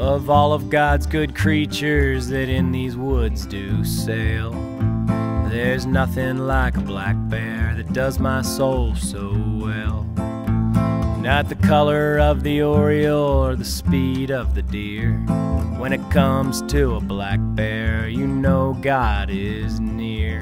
of all of God's good creatures that in these woods do sail. There's nothing like a black bear that does my soul so well. Not the color of the oriole or the speed of the deer. When it comes to a black bear, you know God is near.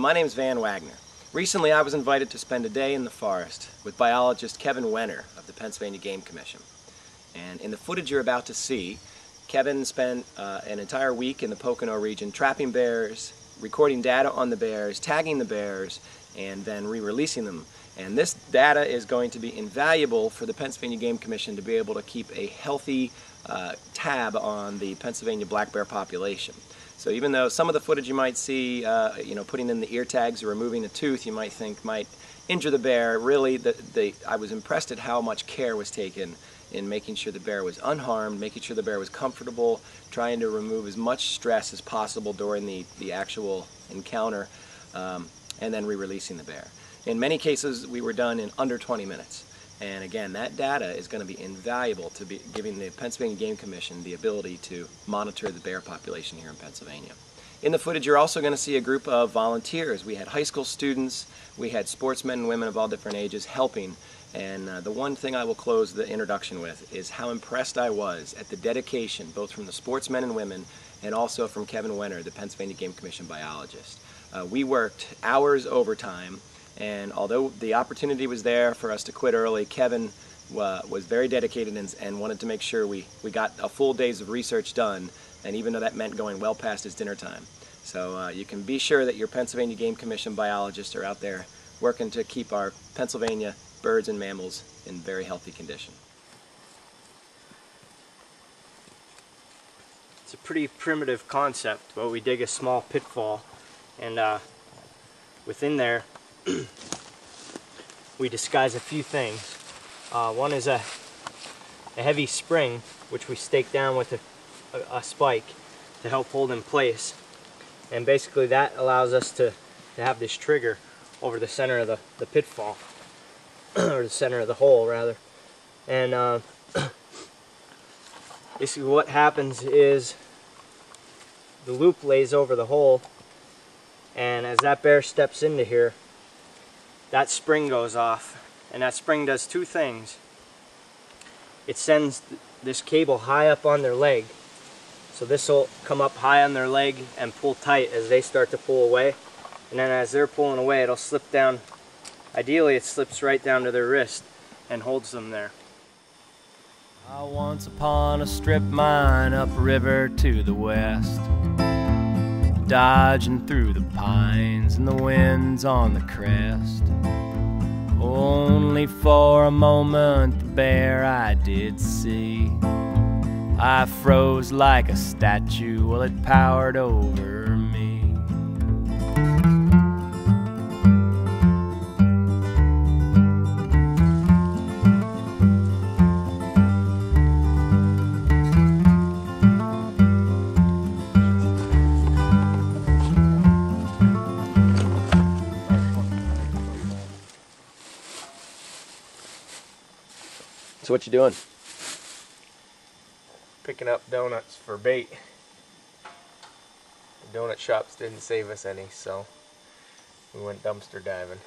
My name is Van Wagner. Recently I was invited to spend a day in the forest with biologist Kevin Wenner of the Pennsylvania Game Commission. And in the footage you're about to see, Kevin spent uh, an entire week in the Pocono region trapping bears, recording data on the bears, tagging the bears, and then re-releasing them. And this data is going to be invaluable for the Pennsylvania Game Commission to be able to keep a healthy uh, tab on the Pennsylvania black bear population. So even though some of the footage you might see, uh, you know, putting in the ear tags or removing a tooth, you might think might injure the bear, really, the, the, I was impressed at how much care was taken in making sure the bear was unharmed, making sure the bear was comfortable, trying to remove as much stress as possible during the, the actual encounter, um, and then re-releasing the bear. In many cases, we were done in under 20 minutes. And again, that data is going to be invaluable to be giving the Pennsylvania Game Commission the ability to monitor the bear population here in Pennsylvania. In the footage, you're also going to see a group of volunteers. We had high school students, we had sportsmen and women of all different ages helping. And uh, the one thing I will close the introduction with is how impressed I was at the dedication, both from the sportsmen and women, and also from Kevin Wenner, the Pennsylvania Game Commission biologist. Uh, we worked hours overtime and although the opportunity was there for us to quit early, Kevin uh, was very dedicated and, and, wanted to make sure we, we got a full days of research done, and even though that meant going well past his dinner time. So uh, you can be sure that your Pennsylvania Game Commission biologists are out there working to keep our Pennsylvania birds and mammals in very healthy condition. It's a pretty primitive concept, but we dig a small pitfall and uh, within there we disguise a few things. Uh, one is a, a heavy spring, which we stake down with a, a, a, spike to help hold in place. And basically that allows us to, to have this trigger over the center of the, the pitfall, or the center of the hole rather. And uh, basically what happens is the loop lays over the hole and as that bear steps into here that spring goes off and that spring does two things. It sends this cable high up on their leg. So this will come up high on their leg and pull tight as they start to pull away. And then as they're pulling away it'll slip down. Ideally it slips right down to their wrist and holds them there. I once upon a strip mine upriver to the west dodging through the pines and the winds on the crest. Only for a moment the bear I did see. I froze like a statue while it powered over So what you doing? Picking up donuts for bait. The donut shops didn't save us any, so we went dumpster diving.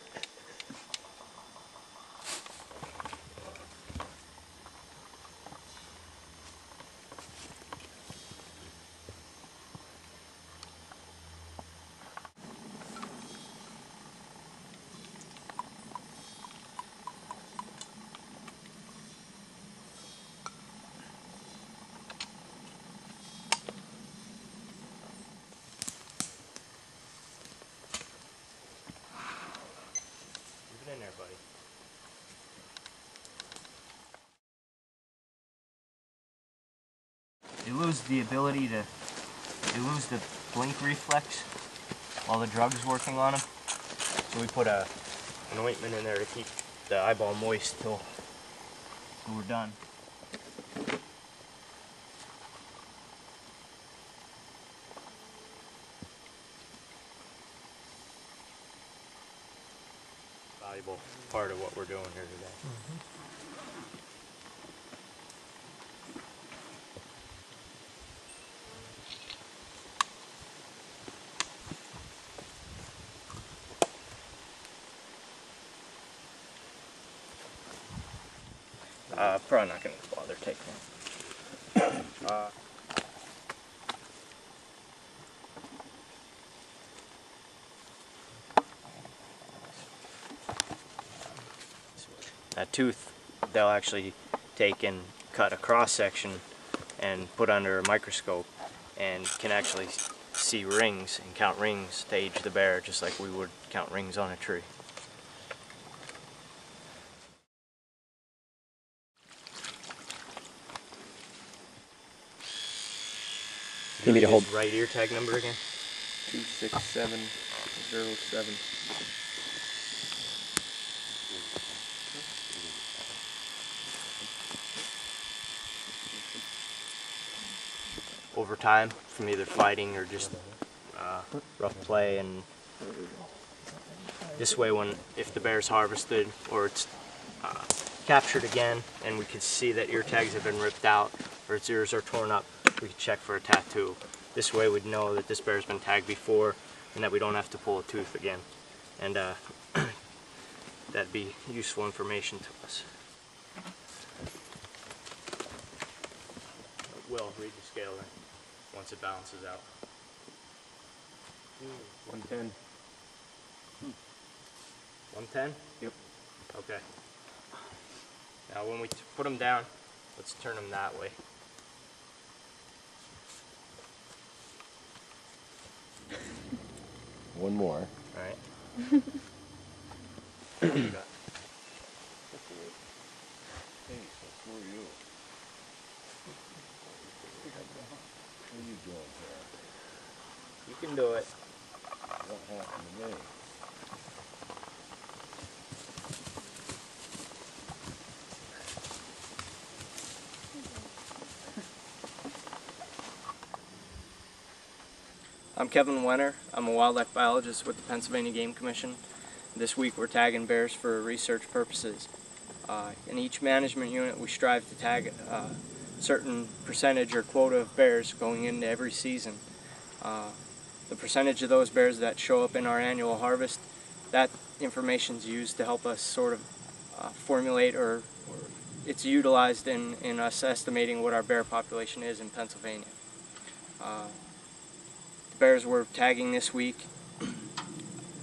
They lose the ability to—they lose the blink reflex while the drug's working on them. So we put a, an ointment in there to keep the eyeball moist till we're done. Valuable part of what we're doing here today. Mm -hmm. Uh, probably not gonna bother taking it. Uh, that tooth, they'll actually take and cut a cross section and put under a microscope and can actually see rings and count rings to age the bear just like we would count rings on a tree. Give me the whole- His right ear tag number again. Two six seven zero seven. over time from either fighting or just uh, rough play and this way when if the bear's harvested or it's uh, captured again and we can see that ear tags have been ripped out or its ears are torn up we can check for a tattoo this way we'd know that this bear's been tagged before and that we don't have to pull a tooth again and uh, that'd be useful information to us Will read the scale then once it balances out. One ten. 110? Yep. Okay. Now when we put them down, let's turn them that way. One more. Alright? what you got? Hey, so who are you? What are you? Doing here? You can do it. What happened to me? I'm Kevin Wenner. I'm a wildlife biologist with the Pennsylvania Game Commission. This week we're tagging bears for research purposes. Uh, in each management unit we strive to tag a certain percentage or quota of bears going into every season. Uh, the percentage of those bears that show up in our annual harvest, that information is used to help us sort of uh, formulate or, or it's utilized in, in us estimating what our bear population is in Pennsylvania. Bears we're tagging this week,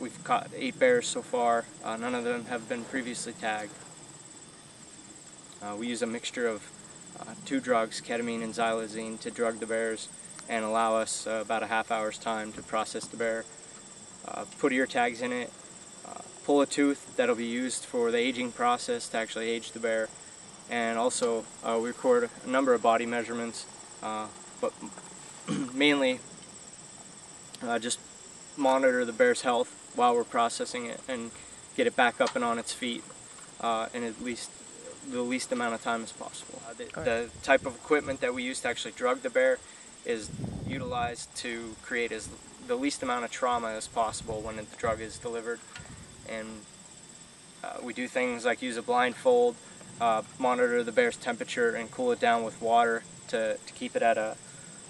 we've caught eight bears so far. Uh, none of them have been previously tagged. Uh, we use a mixture of uh, two drugs, ketamine and xylazine, to drug the bears and allow us uh, about a half hour's time to process the bear. Uh, put ear tags in it, pull a tooth that'll be used for the aging process to actually age the bear, and also we record a number of body measurements, but mainly uh, just monitor the bear's health while we're processing it and get it back up and on its feet uh, in at least the least amount of time as possible. Uh, the, the type of equipment that we use to actually drug the bear is utilized to create as the least amount of trauma as possible when the drug is delivered. And uh, we do things like use a blindfold, uh, monitor the bear's temperature, and cool it down with water to, to keep it at a,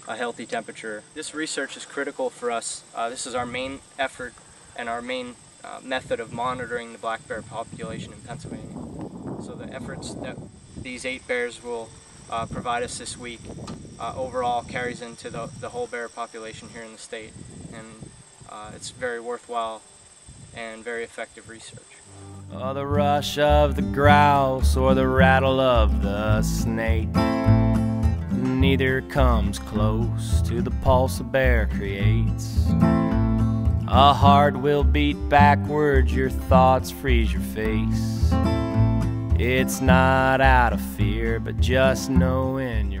a healthy temperature. This research is critical for us. Uh, this is our main effort and our main uh, method of monitoring the black bear population in Pennsylvania. So the efforts that these eight bears will uh, provide us this week uh, overall carries into the, the whole bear population here in the state. And uh, it's very worthwhile and very effective research. Or the rush of the grouse or the rattle of the snake. Neither comes close to the pulse a bear creates. A heart will beat backwards, your thoughts freeze your face. It's not out of fear, but just knowing your place.